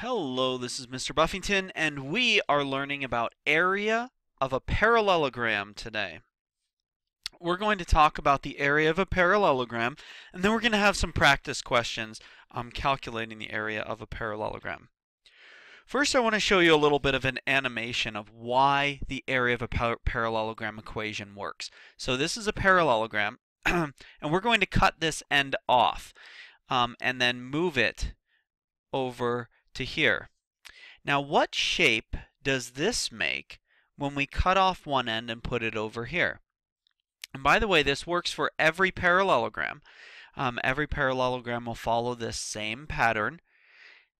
Hello, this is Mr. Buffington, and we are learning about area of a parallelogram today. We're going to talk about the area of a parallelogram, and then we're going to have some practice questions um, calculating the area of a parallelogram. First, I want to show you a little bit of an animation of why the area of a par parallelogram equation works. So this is a parallelogram, and we're going to cut this end off um, and then move it over to here. Now what shape does this make when we cut off one end and put it over here? And by the way, this works for every parallelogram. Um, every parallelogram will follow this same pattern.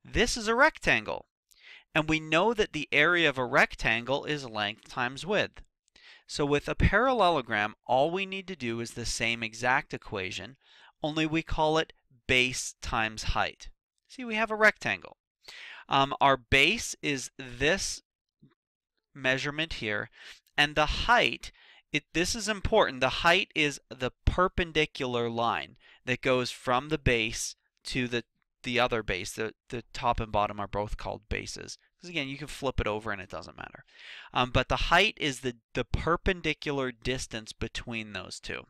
This is a rectangle. And we know that the area of a rectangle is length times width. So with a parallelogram, all we need to do is the same exact equation, only we call it base times height. See, we have a rectangle. Um, our base is this measurement here, and the height, it, this is important, the height is the perpendicular line that goes from the base to the, the other base. The, the top and bottom are both called bases. Because again, you can flip it over and it doesn't matter. Um, but the height is the, the perpendicular distance between those two.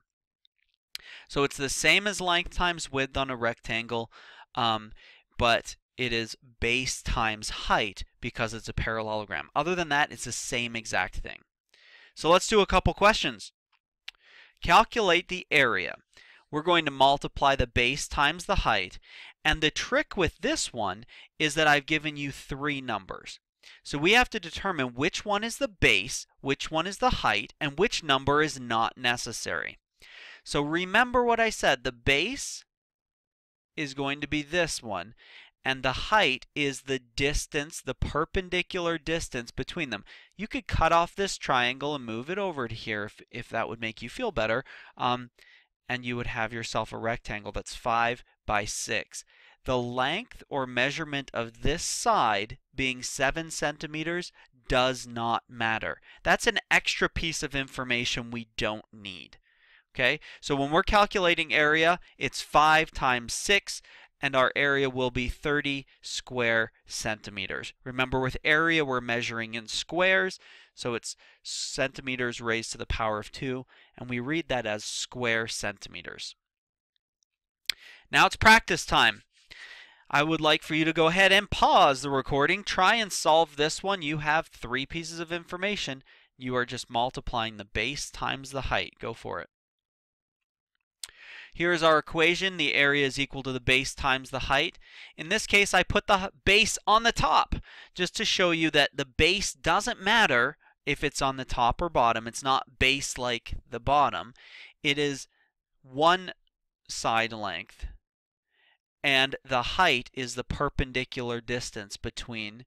So it's the same as length times width on a rectangle, um, but it is base times height because it's a parallelogram. Other than that, it's the same exact thing. So let's do a couple questions. Calculate the area. We're going to multiply the base times the height. And the trick with this one is that I've given you three numbers. So we have to determine which one is the base, which one is the height, and which number is not necessary. So remember what I said. The base is going to be this one, and the height is the distance, the perpendicular distance between them. You could cut off this triangle and move it over to here if, if that would make you feel better, um, and you would have yourself a rectangle that's 5 by 6. The length or measurement of this side being 7 centimeters does not matter. That's an extra piece of information we don't need. Okay, so when we're calculating area, it's 5 times 6 and our area will be 30 square centimeters. Remember with area we're measuring in squares, so it's centimeters raised to the power of 2, and we read that as square centimeters. Now it's practice time. I would like for you to go ahead and pause the recording. Try and solve this one. You have three pieces of information. You are just multiplying the base times the height. Go for it. Here's our equation. The area is equal to the base times the height. In this case, I put the base on the top just to show you that the base doesn't matter if it's on the top or bottom. It's not base like the bottom. It is one side length and the height is the perpendicular distance between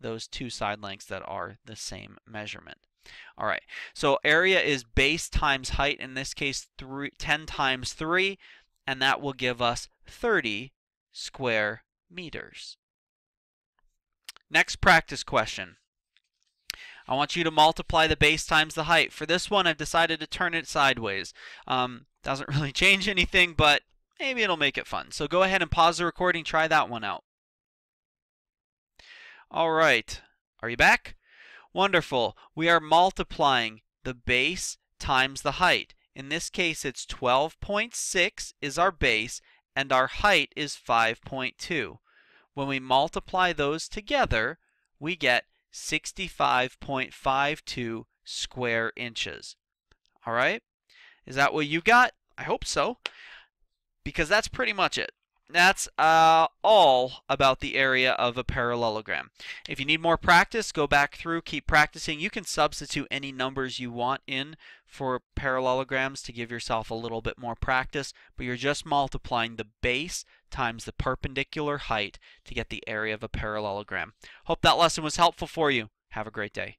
those two side lengths that are the same measurement. All right, so area is base times height, in this case three, 10 times 3, and that will give us 30 square meters. Next practice question. I want you to multiply the base times the height. For this one, I've decided to turn it sideways. Um, doesn't really change anything, but maybe it'll make it fun. So go ahead and pause the recording, try that one out. All right, are you back? Wonderful. We are multiplying the base times the height. In this case, it's 12.6 is our base, and our height is 5.2. When we multiply those together, we get 65.52 square inches. All right? Is that what you got? I hope so, because that's pretty much it that's uh, all about the area of a parallelogram. If you need more practice, go back through, keep practicing. You can substitute any numbers you want in for parallelograms to give yourself a little bit more practice, but you're just multiplying the base times the perpendicular height to get the area of a parallelogram. Hope that lesson was helpful for you. Have a great day.